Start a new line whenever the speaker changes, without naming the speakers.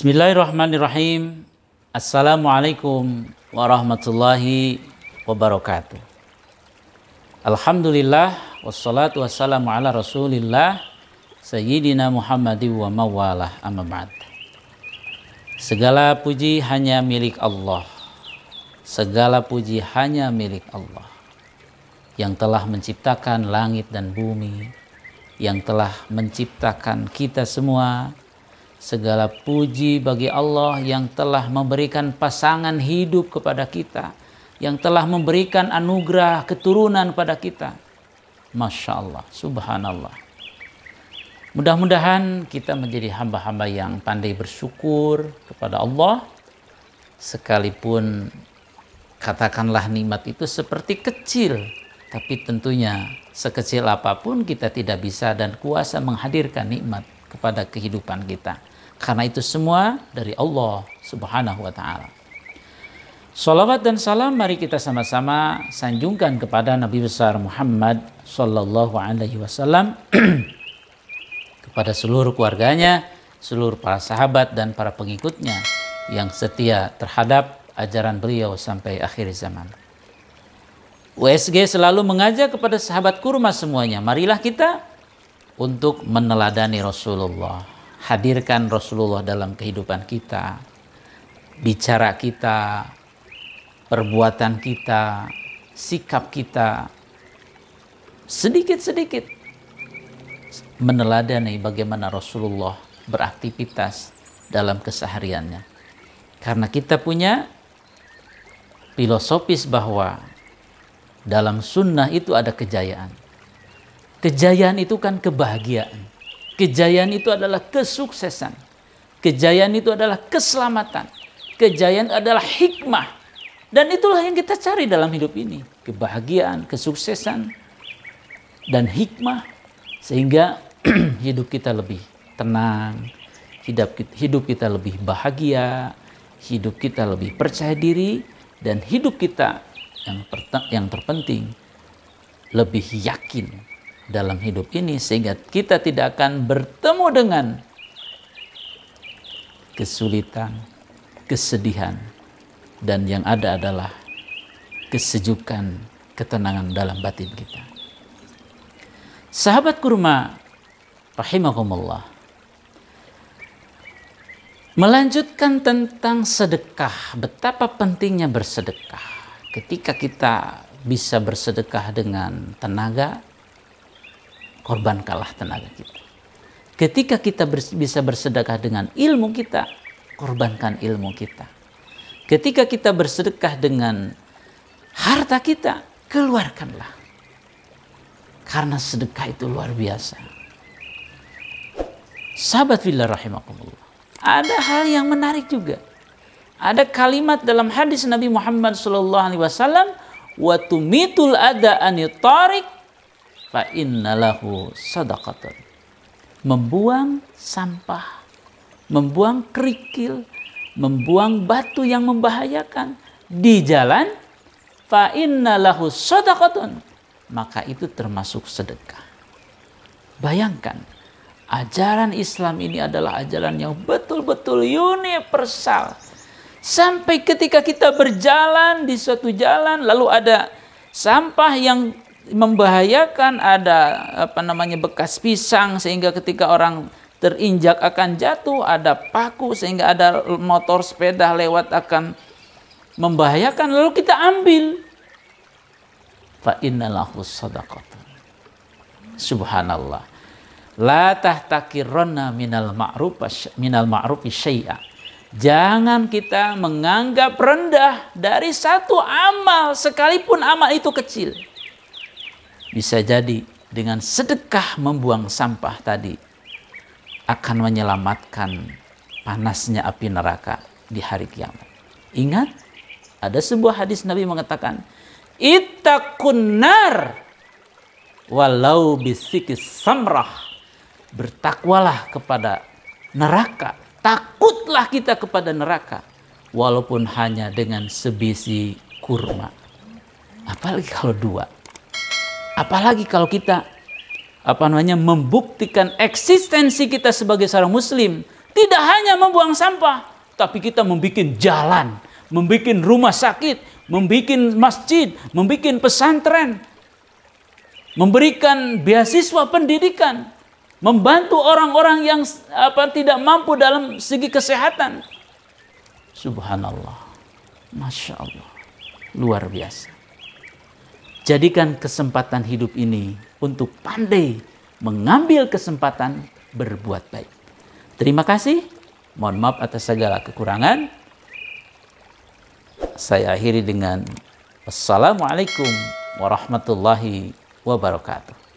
Bismillahirrahmanirrahim. Assalamualaikum warahmatullahi wabarakatuh. Alhamdulillah wassalatu wassalamu ala Rasulillah Sayyidina Muhammadi wa mawalah amma ba'd. Segala puji hanya milik Allah. Segala puji hanya milik Allah yang telah menciptakan langit dan bumi, yang telah menciptakan kita semua Segala puji bagi Allah yang telah memberikan pasangan hidup kepada kita, yang telah memberikan anugerah keturunan pada kita. Masya Allah, subhanallah. Mudah-mudahan kita menjadi hamba-hamba yang pandai bersyukur kepada Allah, sekalipun katakanlah nikmat itu seperti kecil, tapi tentunya sekecil apa pun kita tidak bisa dan kuasa menghadirkan nikmat kepada kehidupan kita. Karena itu semua dari Allah Subhanahu wa taala. Salawat dan salam mari kita sama-sama sanjungkan kepada Nabi besar Muhammad sallallahu alaihi wasallam kepada seluruh keluarganya, seluruh para sahabat dan para pengikutnya yang setia terhadap ajaran beliau sampai akhir zaman. USG selalu mengajak kepada sahabat kurma semuanya, marilah kita untuk meneladani Rasulullah hadirkan Rasulullah dalam kehidupan kita, bicara kita, perbuatan kita, sikap kita, sedikit-sedikit meneladani bagaimana Rasulullah beraktivitas dalam kesehariannya. Karena kita punya filosofis bahwa dalam sunnah itu ada kejayaan. Kejayaan itu kan kebahagiaan. Kejayaan itu adalah kesuksesan. Kejayaan itu adalah keselamatan. Kejayaan adalah hikmah. Dan itulah yang kita cari dalam hidup ini. Kebahagiaan, kesuksesan, dan hikmah. Sehingga hidup kita lebih tenang, hidup, kita lebih bahagia, hidup kita lebih percaya diri, dan hidup kita yang terpenting lebih yakin dalam hidup ini sehingga kita tidak akan bertemu dengan kesulitan, kesedihan dan yang ada adalah kesejukan, ketenangan dalam batin kita. Sahabat kurma rahimakumullah melanjutkan tentang sedekah, betapa pentingnya bersedekah. Ketika kita bisa bersedekah dengan tenaga, korbankanlah tenaga kita. Ketika kita bisa bersedekah dengan ilmu kita, korbankan ilmu kita. Ketika kita bersedekah dengan harta kita, keluarkanlah. Karena sedekah itu luar biasa. Sahabat fillah rahimakumullah. Ada hal yang menarik juga. Ada kalimat dalam hadis Nabi Muhammad sallallahu alaihi wasallam, "Wa tumitul ada anitarik fa innalahu sadaqatan. Membuang sampah, membuang kerikil, membuang batu yang membahayakan di jalan fa innalahu sadaqatan. Maka itu termasuk sedekah. Bayangkan, ajaran Islam ini adalah ajaran yang betul-betul universal. Sampai ketika kita berjalan di suatu jalan lalu ada sampah yang membahayakan ada apa namanya bekas pisang sehingga ketika orang terinjak akan jatuh ada paku sehingga ada motor sepeda lewat akan membahayakan. Lalu kita ambil. Fa innalahu sadaqatun subhanallah. La tahtakirranna minal ma'ruf minal ma'ruf syai'a. Jangan kita menganggap rendah dari satu amal sekalipun amal itu kecil bisa jadi dengan sedekah membuang sampah tadi akan menyelamatkan panasnya api neraka di hari kiamat. Ingat, ada sebuah hadis Nabi mengatakan, Ittaqun nar walau bisikis samrah. Bertakwalah kepada neraka. Takutlah kita kepada neraka. Walaupun hanya dengan sebisi kurma. Apalagi kalau dua. Apalagi kalau kita apa namanya membuktikan eksistensi kita sebagai seorang muslim Tidak hanya membuang sampah, tapi kita membuat jalan, membuat rumah sakit, membuat masjid, membuat pesantren, memberikan beasiswa pendidikan, membantu orang-orang yang apa tidak mampu dalam segi kesehatan. Subhanallah. Masya Allah. Luar biasa. Jadikan kesempatan hidup ini untuk pandai mengambil kesempatan berbuat baik. Terima kasih. Mohon maaf atas segala kekurangan. Saya akhiri dengan Assalamualaikum warahmatullahi wabarakatuh.